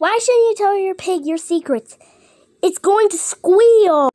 Why shouldn't you tell your pig your secrets? It's going to squeal.